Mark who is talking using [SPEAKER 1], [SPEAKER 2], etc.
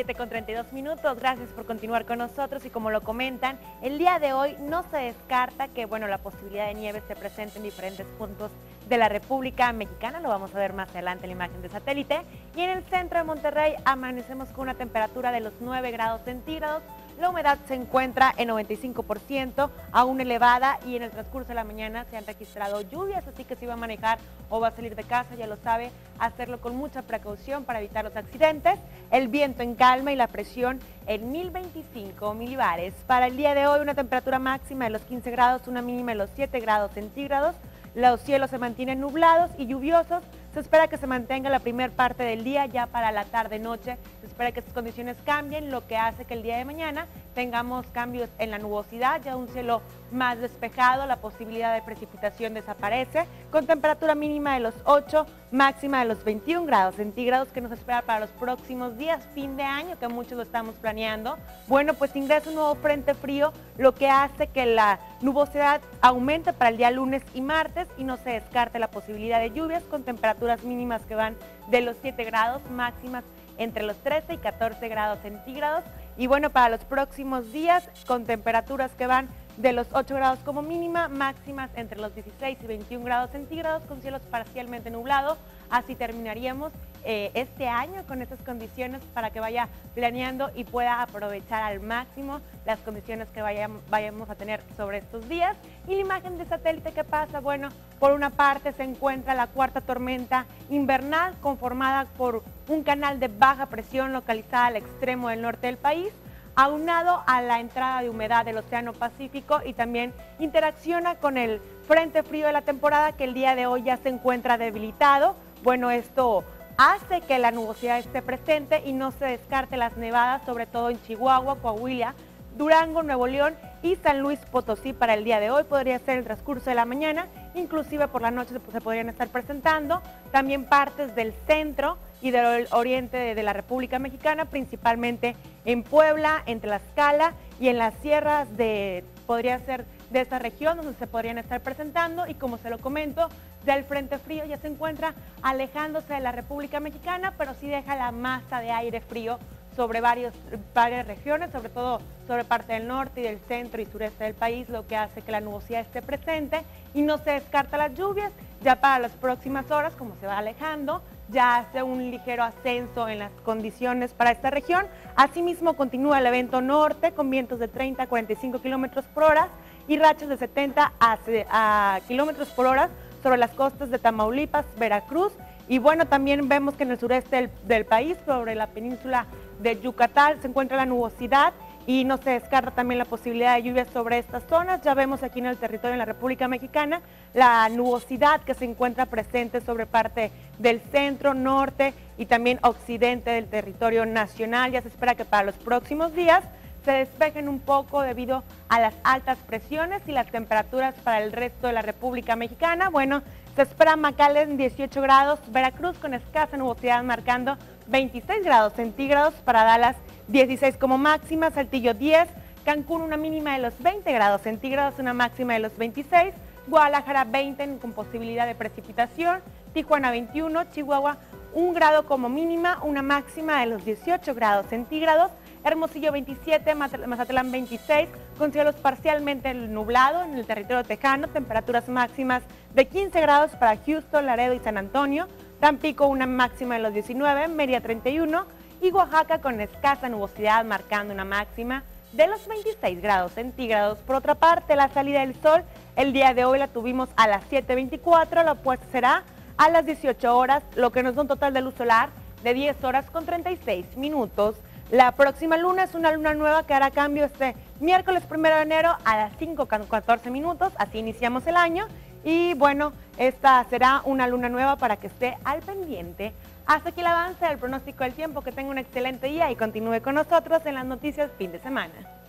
[SPEAKER 1] 7 con 32 minutos. Gracias por continuar con nosotros y como lo comentan, el día de hoy no se descarta que bueno, la posibilidad de nieve se presente en diferentes puntos de la República Mexicana. Lo vamos a ver más adelante en la imagen de satélite. Y en el centro de Monterrey amanecemos con una temperatura de los 9 grados centígrados. La humedad se encuentra en 95%, aún elevada y en el transcurso de la mañana se han registrado lluvias, así que si va a manejar o va a salir de casa, ya lo sabe, hacerlo con mucha precaución para evitar los accidentes. El viento en calma y la presión en 1025 milibares. Para el día de hoy una temperatura máxima de los 15 grados, una mínima de los 7 grados centígrados. Los cielos se mantienen nublados y lluviosos. Se espera que se mantenga la primera parte del día, ya para la tarde-noche. Se espera que estas condiciones cambien, lo que hace que el día de mañana tengamos cambios en la nubosidad, ya un cielo más despejado, la posibilidad de precipitación desaparece, con temperatura mínima de los 8, máxima de los 21 grados centígrados que nos espera para los próximos días, fin de año, que muchos lo estamos planeando. Bueno, pues ingresa un nuevo frente frío, lo que hace que la nubosidad aumente para el día lunes y martes y no se descarte la posibilidad de lluvias con temperaturas mínimas que van de los 7 grados, máximas entre los 13 y 14 grados centígrados. Y bueno, para los próximos días, con temperaturas que van de los 8 grados como mínima, máximas entre los 16 y 21 grados centígrados, con cielos parcialmente nublados. Así terminaríamos eh, este año con estas condiciones para que vaya planeando y pueda aprovechar al máximo las condiciones que vayamos, vayamos a tener sobre estos días. Y la imagen de satélite que pasa, bueno, por una parte se encuentra la cuarta tormenta invernal conformada por un canal de baja presión localizada al extremo del norte del país aunado a la entrada de humedad del Océano Pacífico y también interacciona con el frente frío de la temporada que el día de hoy ya se encuentra debilitado. Bueno, esto hace que la nubosidad esté presente y no se descarte las nevadas, sobre todo en Chihuahua, Coahuila, Durango, Nuevo León y San Luis Potosí para el día de hoy. Podría ser el transcurso de la mañana, inclusive por la noche se podrían estar presentando. También partes del centro y del oriente de, la República Mexicana, principalmente en Puebla, en Tlaxcala y en las sierras de, podría ser de esta región donde se podrían estar presentando y como se lo comento, del Frente Frío ya se encuentra alejándose de la República Mexicana, pero sí deja la masa de aire frío sobre varios, varias regiones, sobre todo sobre parte del norte y del centro y sureste del país, lo que hace que la nubosidad esté presente y no se descarta las lluvias. Ya para las próximas horas, como se va alejando, ya hace un ligero ascenso en las condiciones para esta región. Asimismo, continúa el evento norte con vientos de 30 a 45 kilómetros por hora y rachas de 70 a, kilómetros por hora sobre las costas de Tamaulipas, Veracruz. Y bueno, también vemos que en el sureste del, país, sobre la península de Yucatán, se encuentra la nubosidad y no se descarta también la posibilidad de lluvias sobre estas zonas. Ya vemos aquí en el territorio de la República Mexicana la nubosidad que se encuentra presente sobre parte del centro, norte y también occidente del territorio nacional. Ya se espera que para los próximos días se despejen un poco debido a las altas presiones y las temperaturas para el resto de la República Mexicana. Bueno, se espera en 18 grados, Veracruz con escasa nubosidad marcando 26 grados centígrados para Dallas 16 como máxima, Saltillo 10, Cancún una mínima de los 20 grados centígrados, una máxima de los 26, Guadalajara 20 con posibilidad de precipitación, Tijuana 21, Chihuahua 1 grado como mínima, una máxima de los 18 grados centígrados, Hermosillo 27, Mazatlán 26, con cielos parcialmente nublados en el territorio tejano, temperaturas máximas de 15 grados para Houston, Laredo y San Antonio, Tampico una máxima de los 19, Mérida 31 y Oaxaca con escasa nubosidad marcando una máxima de los 26 grados centígrados. Por otra parte, la salida del sol el día de hoy la tuvimos a las 7.24, la opuesta será a las 18 horas, lo que nos da un total de luz solar de 10 horas con 36 minutos. La próxima luna es una luna nueva que hará cambio este miércoles 1 de enero a las 5 con 14 minutos, así iniciamos el año. Y bueno, esta será una luna nueva para que esté al pendiente. Hasta aquí el avance del pronóstico del tiempo, que tenga un excelente día y continúe con nosotros en las noticias fin de semana.